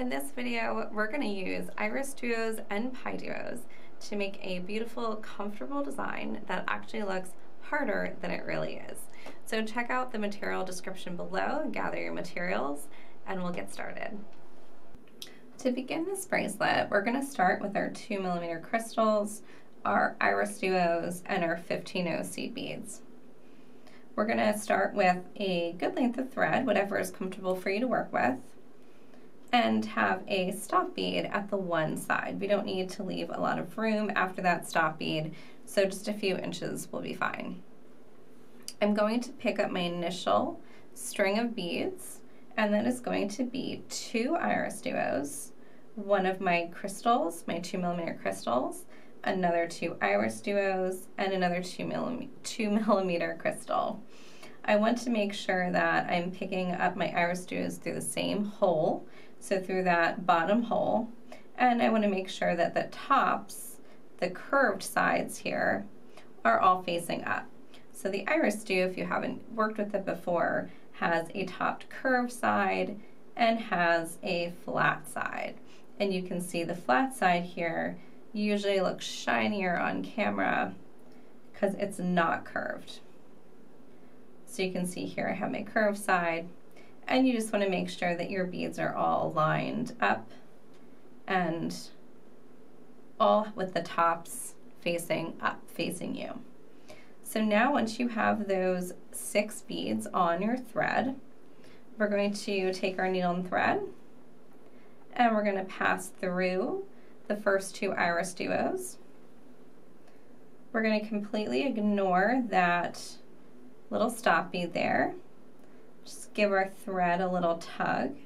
In this video, we're going to use Iris Duos and Pie Duos to make a beautiful, comfortable design that actually looks harder than it really is. So check out the material description below, gather your materials, and we'll get started. To begin this bracelet, we're going to start with our 2 millimeter crystals, our Iris Duos, and our 15 seed beads. We're going to start with a good length of thread, whatever is comfortable for you to work with and have a stop bead at the one side. We don't need to leave a lot of room after that stop bead, so just a few inches will be fine. I'm going to pick up my initial string of beads, and that is going to be two iris duos, one of my crystals, my two millimeter crystals, another two iris duos, and another two millimeter, two millimeter crystal. I want to make sure that I'm picking up my iris duos through the same hole so through that bottom hole. And I want to make sure that the tops, the curved sides here, are all facing up. So the Iris Duo, if you haven't worked with it before, has a topped curved side and has a flat side. And you can see the flat side here usually looks shinier on camera because it's not curved. So you can see here I have my curved side and you just want to make sure that your beads are all lined up and all with the tops facing up, facing you. So now once you have those six beads on your thread, we're going to take our needle and thread and we're going to pass through the first two iris duos. We're going to completely ignore that little stop bead there just give our thread a little tug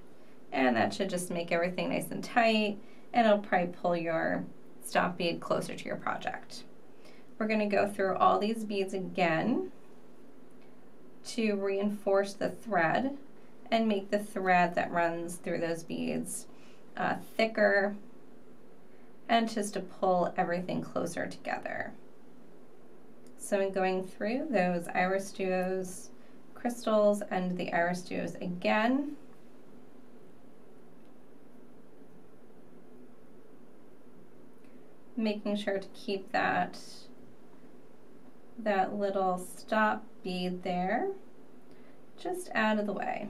and that should just make everything nice and tight and it'll probably pull your stop bead closer to your project. We're going to go through all these beads again to reinforce the thread and make the thread that runs through those beads uh, thicker and just to pull everything closer together. So I'm going through those iris duos crystals and the iris duos again. Making sure to keep that, that little stop bead there just out of the way.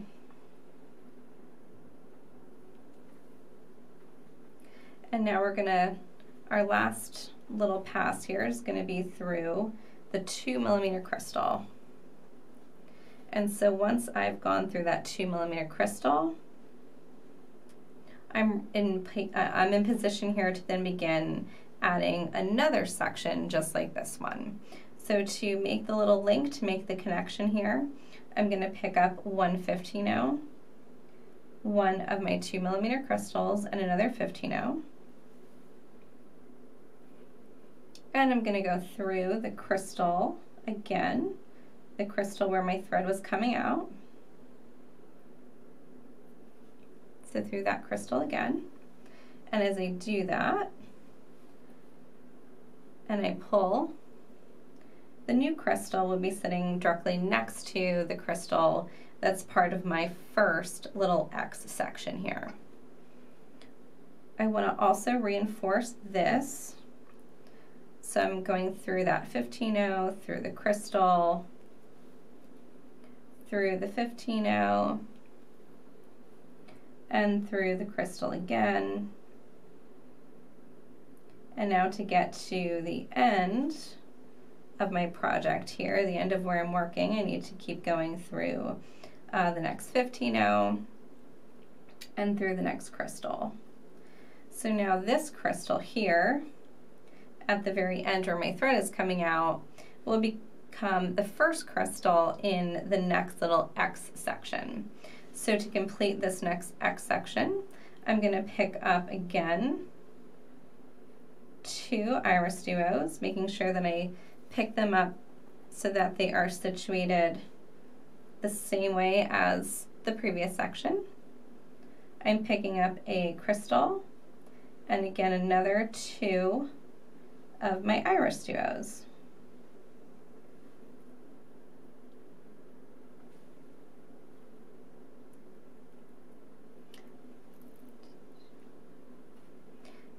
And now we're gonna, our last little pass here is gonna be through the two millimeter crystal. And so once I've gone through that two millimeter crystal, I'm in, uh, I'm in position here to then begin adding another section just like this one. So to make the little link, to make the connection here, I'm going to pick up one 15 one of my 2 millimeter crystals, and another 15 And I'm going to go through the crystal again the crystal where my thread was coming out. So through that crystal again. And as I do that, and I pull, the new crystal will be sitting directly next to the crystal that's part of my first little X section here. I want to also reinforce this. So I'm going through that 15 through the crystal, through the 15 and through the crystal again. And now to get to the end of my project here, the end of where I'm working, I need to keep going through uh, the next 15 and through the next crystal. So now this crystal here, at the very end where my thread is coming out, will be become the first crystal in the next little X section. So to complete this next X section, I'm going to pick up again two iris duos, making sure that I pick them up so that they are situated the same way as the previous section. I'm picking up a crystal and again another two of my iris duos.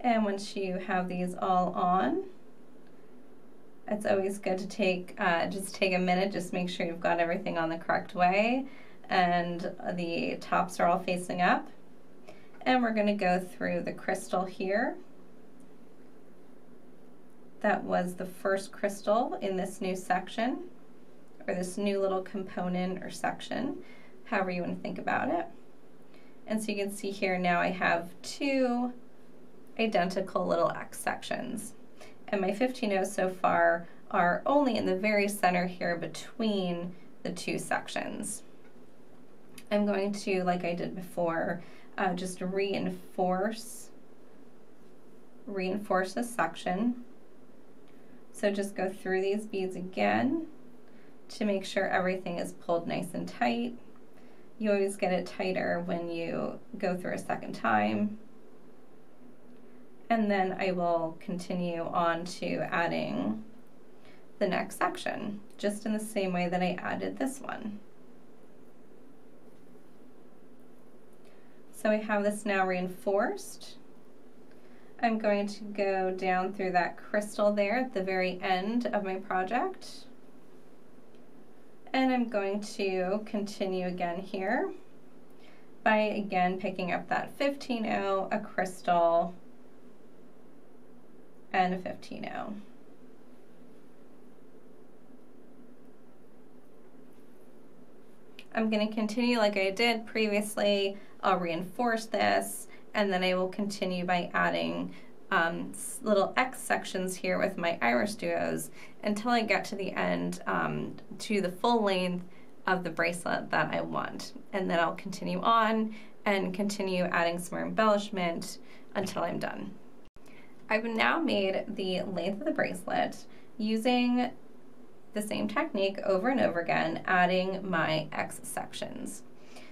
And once you have these all on, it's always good to take uh, just take a minute, just make sure you've got everything on the correct way and the tops are all facing up. And we're going to go through the crystal here. That was the first crystal in this new section, or this new little component or section, however you want to think about it. And so you can see here now I have two identical little X sections. And my 15 O's so far are only in the very center here between the two sections. I'm going to, like I did before, uh, just reinforce, reinforce this section. So just go through these beads again to make sure everything is pulled nice and tight. You always get it tighter when you go through a second time. And then I will continue on to adding the next section, just in the same way that I added this one. So we have this now reinforced. I'm going to go down through that crystal there at the very end of my project. And I'm going to continue again here by again picking up that 15O, a crystal, and a 15O. I'm going to continue like I did previously. I'll reinforce this and then I will continue by adding um, little X sections here with my iris duos until I get to the end um, to the full length of the bracelet that I want. And then I'll continue on and continue adding some more embellishment until I'm done. I've now made the length of the bracelet using the same technique over and over again, adding my X sections.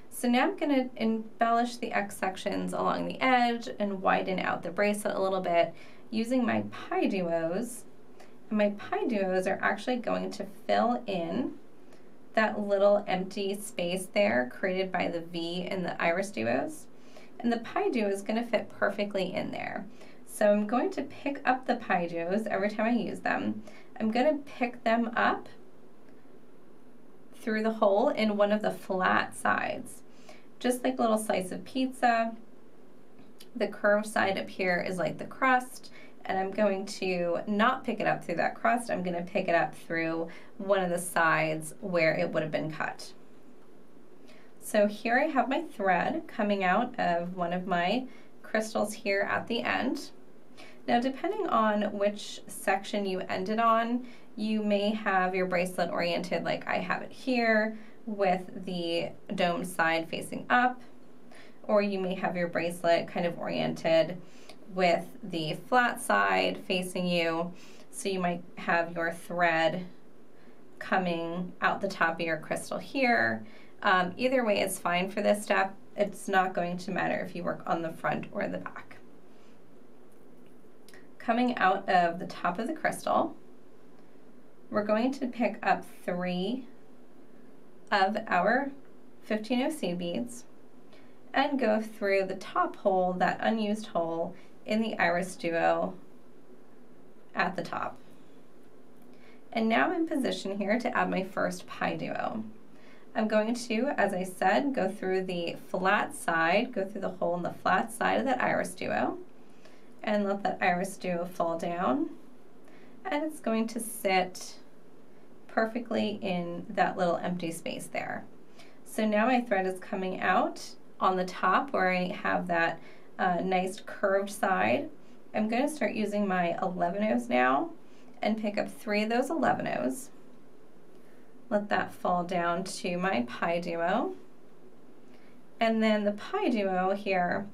So now I'm going to embellish the X sections along the edge and widen out the bracelet a little bit using my pie duos. And my pie duos are actually going to fill in that little empty space there created by the V in the iris duos. And the pie duo is going to fit perfectly in there. So I'm going to pick up the pie duos every time I use them. I'm going to pick them up through the hole in one of the flat sides. Just like a little slice of pizza, the curved side up here is like the crust, and I'm going to not pick it up through that crust, I'm going to pick it up through one of the sides where it would have been cut. So here I have my thread coming out of one of my crystals here at the end. Now depending on which section you ended on, you may have your bracelet oriented like I have it here with the dome side facing up, or you may have your bracelet kind of oriented with the flat side facing you. So you might have your thread coming out the top of your crystal here. Um, either way is fine for this step. It's not going to matter if you work on the front or the back coming out of the top of the crystal, we're going to pick up three of our 15 seed beads and go through the top hole, that unused hole in the iris duo at the top. And now I'm in position here to add my first pie duo. I'm going to, as I said, go through the flat side, go through the hole in the flat side of that iris duo and let that iris duo fall down. And it's going to sit perfectly in that little empty space there. So now my thread is coming out on the top where I have that uh, nice curved side. I'm going to start using my 11 O's now and pick up three of those 11 O's. Let that fall down to my pie duo. And then the pie duo here,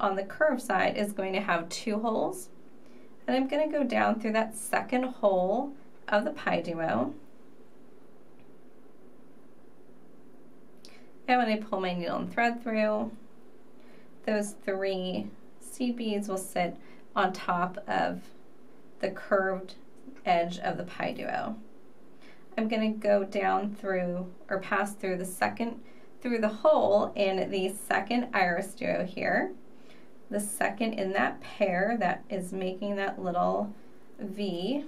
on the curve side is going to have two holes. And I'm going to go down through that second hole of the pie duo. And when I pull my needle and thread through, those three seed beads will sit on top of the curved edge of the pie duo. I'm going to go down through or pass through the second through the hole in the second iris duo here the second in that pair that is making that little V.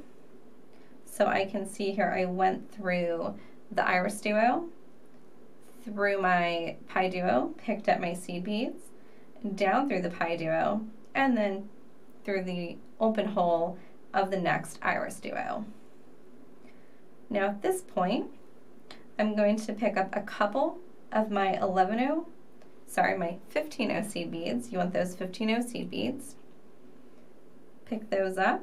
So I can see here I went through the iris duo, through my pie duo, picked up my seed beads, down through the pie duo, and then through the open hole of the next iris duo. Now at this point, I'm going to pick up a couple of my 11 sorry, my 15 seed beads. You want those 15 seed beads. Pick those up.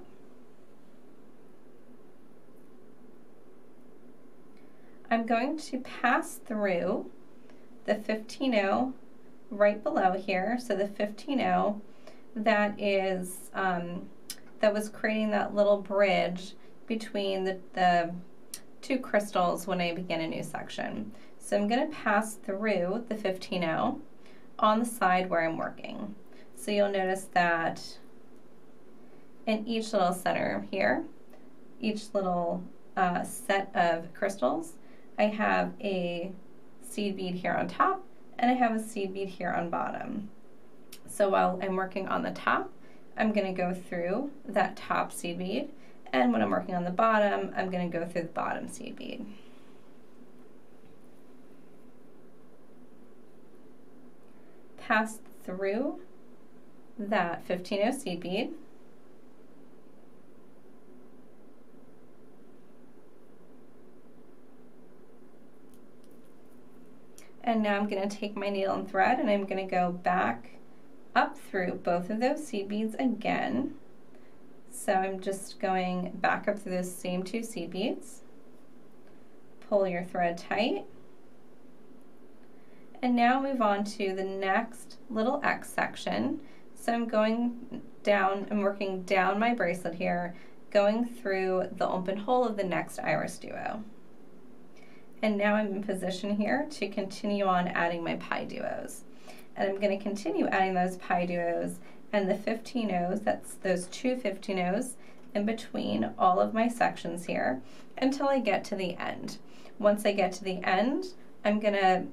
I'm going to pass through the 15 right below here, so the 15 that is um, that was creating that little bridge between the, the two crystals when I begin a new section. So I'm going to pass through the 15 on the side where I'm working. So you'll notice that in each little center here, each little uh, set of crystals, I have a seed bead here on top and I have a seed bead here on bottom. So while I'm working on the top, I'm going to go through that top seed bead and when I'm working on the bottom, I'm going to go through the bottom seed bead. Pass through that 15 seed bead. And now I'm going to take my needle and thread and I'm going to go back up through both of those seed beads again. So I'm just going back up through those same two seed beads. Pull your thread tight. And now move on to the next little X section. So I'm going down, I'm working down my bracelet here, going through the open hole of the next iris duo. And now I'm in position here to continue on adding my pie duos. And I'm going to continue adding those pie duos and the 15 O's, that's those two 15 O's in between all of my sections here until I get to the end. Once I get to the end, I'm going to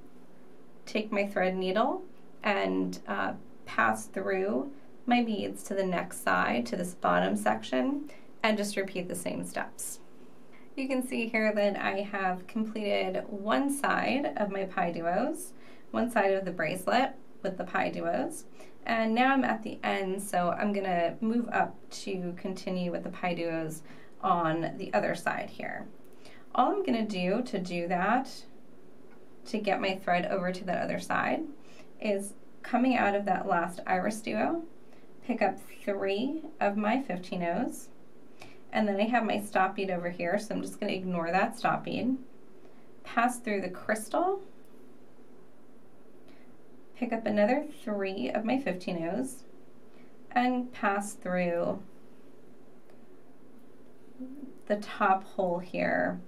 take my thread needle and uh, pass through my beads to the next side, to this bottom section, and just repeat the same steps. You can see here that I have completed one side of my pie duos, one side of the bracelet with the pie duos, and now I'm at the end, so I'm gonna move up to continue with the pie duos on the other side here. All I'm gonna do to do that, to get my thread over to that other side, is coming out of that last iris duo, pick up three of my 15 O's, and then I have my stop bead over here, so I'm just going to ignore that stop bead. Pass through the crystal. Pick up another three of my 15 O's and pass through the top hole here,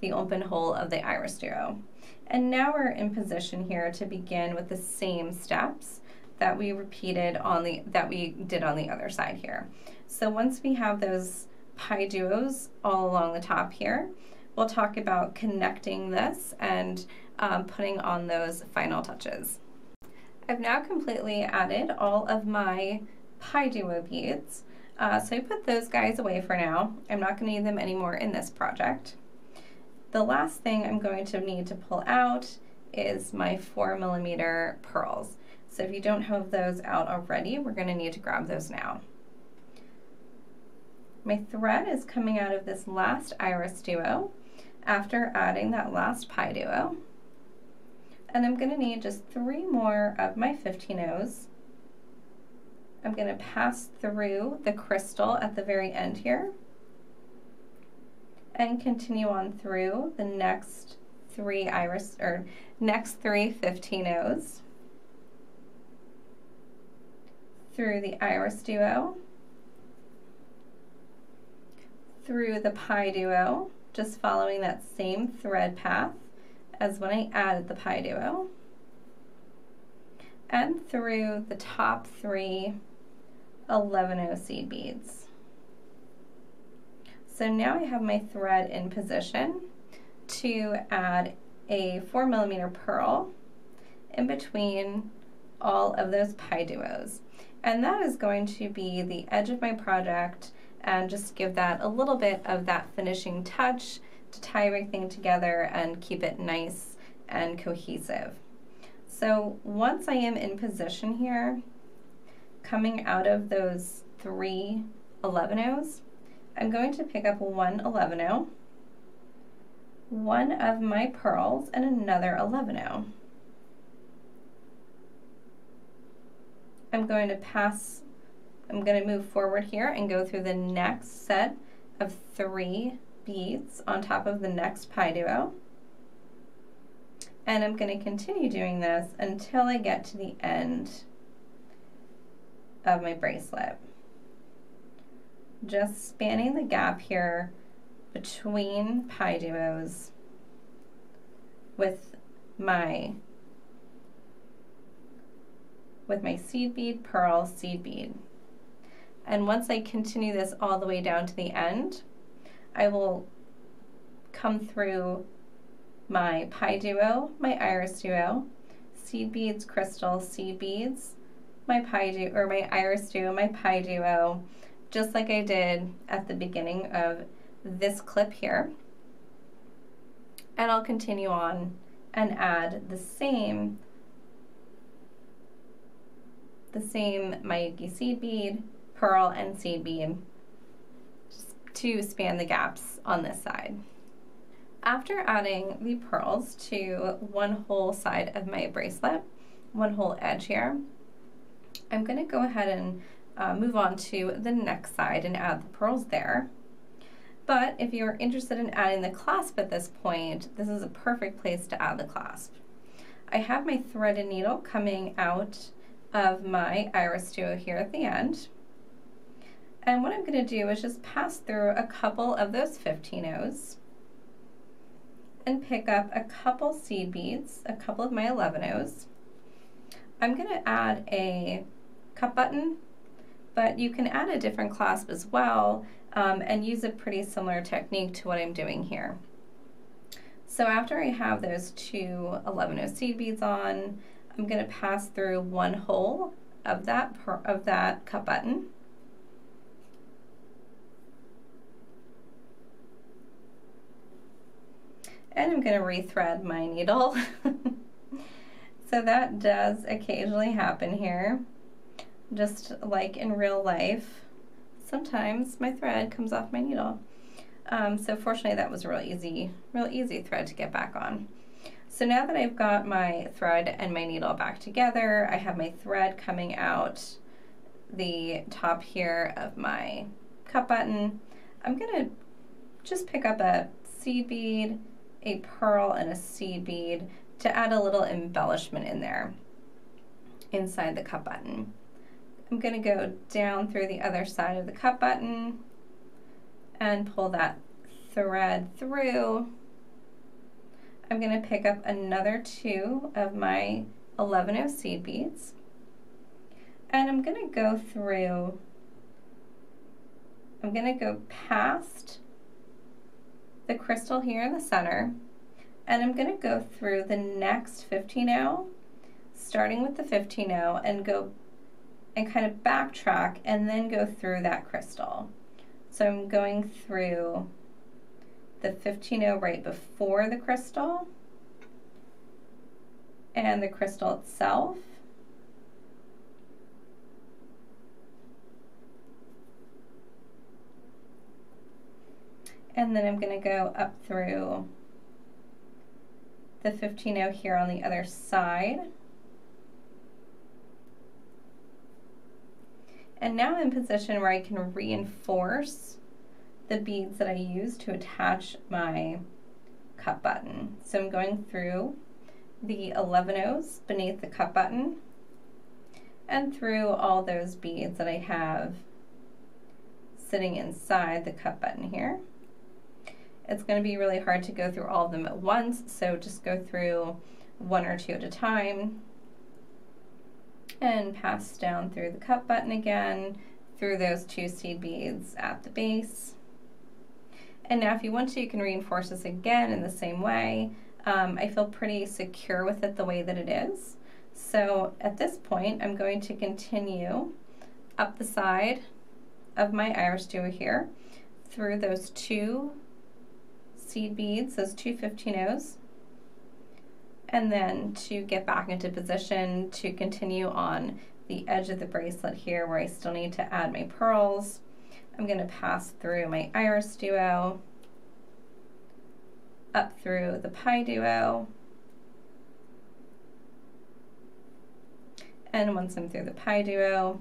the open hole of the iris duo. And now we're in position here to begin with the same steps that we repeated on the, that we did on the other side here. So once we have those pie duos all along the top here. We'll talk about connecting this and um, putting on those final touches. I've now completely added all of my pie duo beads. Uh, so I put those guys away for now. I'm not going to need them anymore in this project. The last thing I'm going to need to pull out is my 4 millimeter pearls. So if you don't have those out already, we're going to need to grab those now. My thread is coming out of this last iris duo after adding that last pie duo. And I'm going to need just three more of my 15 O's. I'm going to pass through the crystal at the very end here and continue on through the next three iris or next three 15 O's. Through the iris duo. Through the pie duo, just following that same thread path as when I added the pie duo, and through the top three 11 O seed beads. So now I have my thread in position to add a 4 millimeter pearl in between all of those pie duos. And that is going to be the edge of my project and just give that a little bit of that finishing touch to tie everything together and keep it nice and cohesive. So once I am in position here, coming out of those three 11 O's, I'm going to pick up one 11 O, one of my pearls, and another 11 O. I'm going to pass, I'm going to move forward here and go through the next set of three beads on top of the next pie duo. And I'm going to continue doing this until I get to the end of my bracelet. Just spanning the gap here between pie duos with my with my seed bead, pearl, seed bead. And once I continue this all the way down to the end, I will come through my pie duo, my iris duo, seed beads, crystal, seed beads, my pie duo, or my iris duo, my pie duo, just like I did at the beginning of this clip here. And I'll continue on and add the same the same Miyuki seed bead, pearl, and seed bead just to span the gaps on this side. After adding the pearls to one whole side of my bracelet, one whole edge here, I'm going to go ahead and uh, move on to the next side and add the pearls there. But if you're interested in adding the clasp at this point, this is a perfect place to add the clasp. I have my threaded needle coming out of my iris duo here at the end. And what I'm going to do is just pass through a couple of those 15 O's and pick up a couple seed beads, a couple of my 11 O's. I'm going to add a cup button, but you can add a different clasp as well um, and use a pretty similar technique to what I'm doing here. So after I have those two 11 O seed beads on, I'm going to pass through one hole of that, of that cup button. And I'm going to rethread my needle. so that does occasionally happen here, just like in real life. Sometimes my thread comes off my needle. Um, so fortunately that was a real easy, real easy thread to get back on. So now that I've got my thread and my needle back together, I have my thread coming out the top here of my cup button. I'm gonna just pick up a seed bead, a pearl, and a seed bead to add a little embellishment in there inside the cup button. I'm gonna go down through the other side of the cup button and pull that thread through. I'm going to pick up another two of my 11 seed beads. And I'm going to go through, I'm going to go past the crystal here in the center. And I'm going to go through the next 15 0 starting with the 15 0 and go and kind of backtrack and then go through that crystal. So I'm going through the 15 right before the crystal and the crystal itself. And then I'm going to go up through the 15 here on the other side. And now I'm in position where I can reinforce the beads that I use to attach my cup button. So I'm going through the 11 O's beneath the cup button and through all those beads that I have sitting inside the cup button here. It's going to be really hard to go through all of them at once, so just go through one or two at a time and pass down through the cup button again, through those two seed beads at the base. And now if you want to, you can reinforce this again in the same way. Um, I feel pretty secure with it the way that it is. So at this point, I'm going to continue up the side of my iris duo here through those two seed beads, those two 15 O's, and then to get back into position to continue on the edge of the bracelet here where I still need to add my pearls. I'm going to pass through my iris duo, up through the pie duo, and once I'm through the pie duo,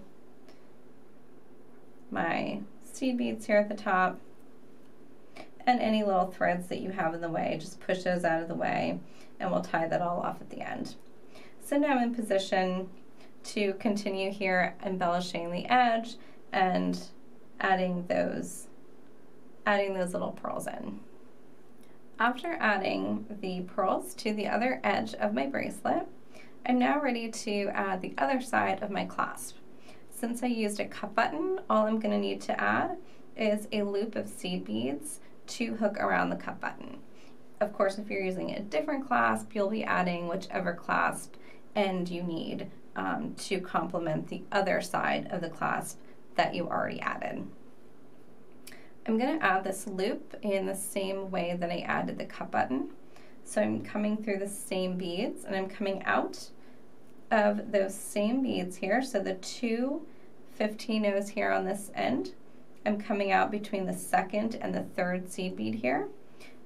my seed beads here at the top, and any little threads that you have in the way, just push those out of the way and we'll tie that all off at the end. So now I'm in position to continue here embellishing the edge and adding those adding those little pearls in. After adding the pearls to the other edge of my bracelet, I'm now ready to add the other side of my clasp. Since I used a cup button, all I'm going to need to add is a loop of seed beads to hook around the cup button. Of course, if you're using a different clasp, you'll be adding whichever clasp end you need um, to complement the other side of the clasp that you already added. I'm going to add this loop in the same way that I added the cup button. So I'm coming through the same beads and I'm coming out of those same beads here. So the two 15 O's here on this end I'm coming out between the second and the third seed bead here.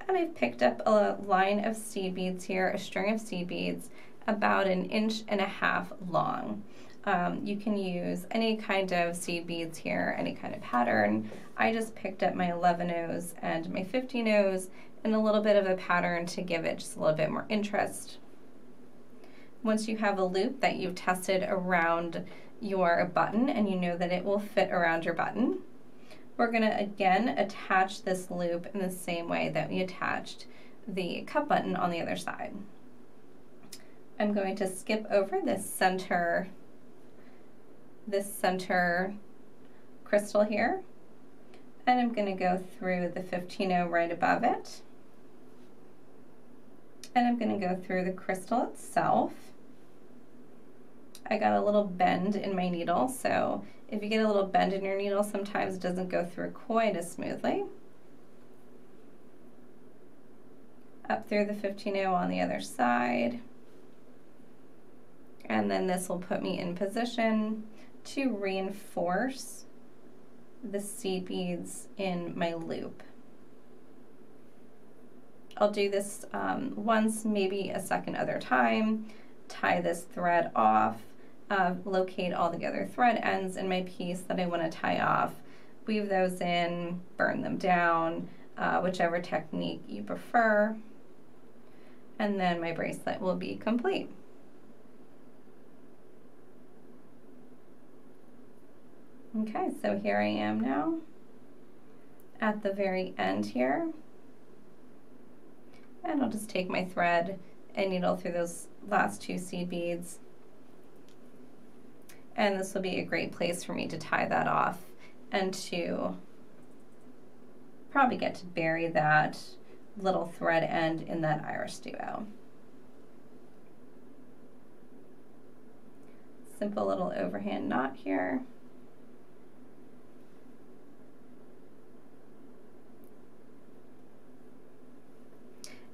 And I've picked up a line of seed beads here, a string of seed beads, about an inch and a half long. Um, you can use any kind of seed beads here, any kind of pattern. I just picked up my 11 O's and my 15 O's and a little bit of a pattern to give it just a little bit more interest. Once you have a loop that you've tested around your button and you know that it will fit around your button, we're going to again attach this loop in the same way that we attached the cup button on the other side. I'm going to skip over this center, this center crystal here, and I'm going to go through the 15 right above it, and I'm going to go through the crystal itself. I got a little bend in my needle, so if you get a little bend in your needle, sometimes it doesn't go through quite as smoothly. Up through the 15 on the other side. And then this will put me in position to reinforce the seed beads in my loop. I'll do this um, once, maybe a second other time, tie this thread off, uh, locate all the other thread ends in my piece that I want to tie off, weave those in, burn them down, uh, whichever technique you prefer, and then my bracelet will be complete. Okay, so here I am now at the very end here. And I'll just take my thread and needle through those last two seed beads and this will be a great place for me to tie that off and to probably get to bury that little thread end in that iris duo. Simple little overhand knot here.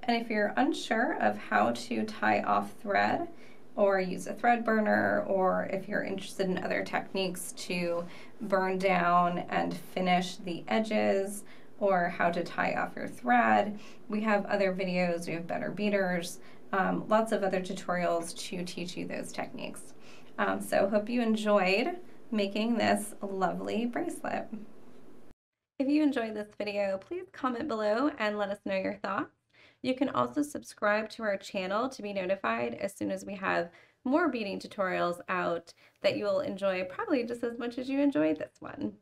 And if you're unsure of how to tie off thread, or use a thread burner, or if you're interested in other techniques to burn down and finish the edges, or how to tie off your thread. We have other videos, we have Better Beaders, um, lots of other tutorials to teach you those techniques. Um, so hope you enjoyed making this lovely bracelet. If you enjoyed this video, please comment below and let us know your thoughts. You can also subscribe to our channel to be notified as soon as we have more beading tutorials out that you will enjoy probably just as much as you enjoyed this one.